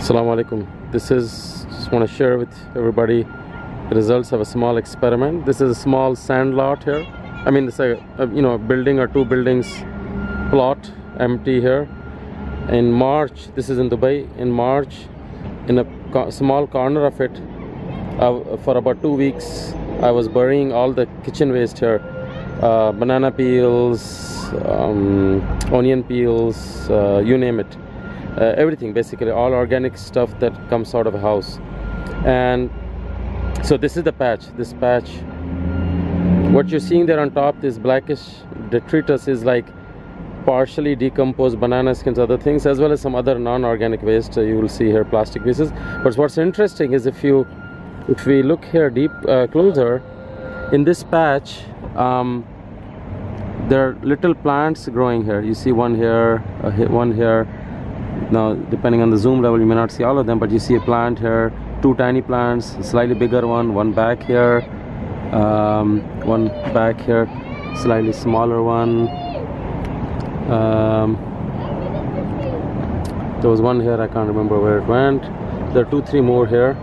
Assalamu alaikum. This is just want to share with everybody the results of a small experiment. This is a small sand lot here. I mean, it's a, a you know a building or two buildings plot empty here. In March, this is in Dubai. In March, in a co- small corner of it, uh, for about two weeks, I was burying all the kitchen waste here. Uh, banana peels, um, onion peels, uh, you name it uh, everything basically all organic stuff that comes out of a house. And so this is the patch this patch. What you're seeing there on top this blackish detritus is like partially decomposed banana skins other things as well as some other non-organic waste uh, you will see here plastic pieces. But what's interesting is if you if we look here deep uh, closer in this patch um, there are little plants growing here. You see one here uh, one here now depending on the zoom level you may not see all of them but you see a plant here two tiny plants slightly bigger one one back here um, one back here slightly smaller one um, there was one here I can't remember where it went. There are two three more here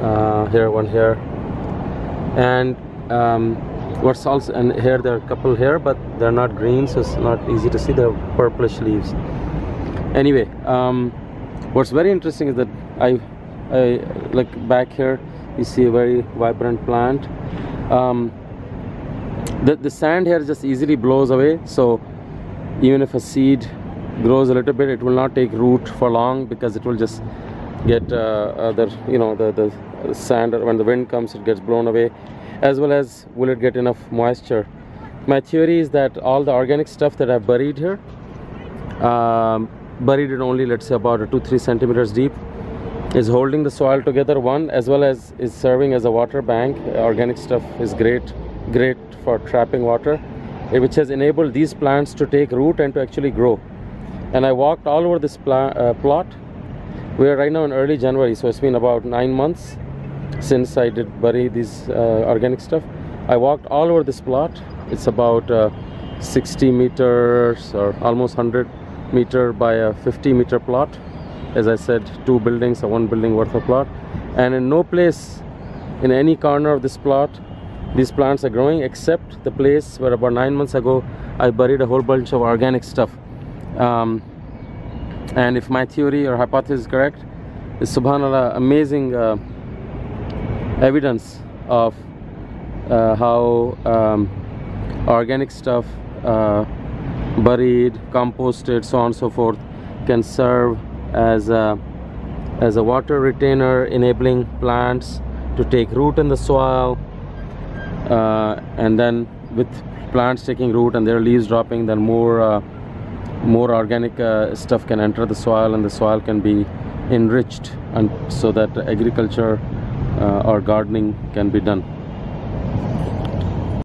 uh, here one here. And um, what's also and here there are a couple here but they're not green so it's not easy to see. They're purplish leaves anyway um, what's very interesting is that I, I like back here you see a very vibrant plant. Um, the, the sand here just easily blows away. So even if a seed grows a little bit it will not take root for long because it will just get uh, other you know the, the sand or when the wind comes it gets blown away as well as will it get enough moisture. My theory is that all the organic stuff that i've buried here um, buried it only let's say about two three centimeters deep. Is holding the soil together one as well as is serving as a water bank. Organic stuff is great great for trapping water eh, which has enabled these plants to take root and to actually grow. And i walked all over this uh, plot. We are right now in early january so it's been about nine months since i did bury these uh, organic stuff. I walked all over this plot. It's about uh, 60 meters or almost 100 meter by a 50 meter plot. As i said two buildings or one building worth of plot. And in no place in any corner of this plot these plants are growing except the place where about nine months ago i buried a whole bunch of organic stuff. Um, and if my theory or hypothesis is correct is subhanallah amazing uh, evidence of uh, how um, organic stuff uh, buried composted so on and so forth can serve as a as a water retainer enabling plants to take root in the soil uh, and then with plants taking root and their leaves dropping then more uh, more organic uh, stuff can enter the soil and the soil can be enriched and so that agriculture uh, or gardening can be done